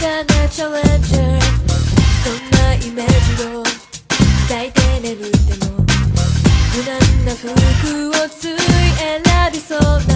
かなチャレンジャー。そんなイメージを。抱いて眠っても。無難な服をつい選びそう。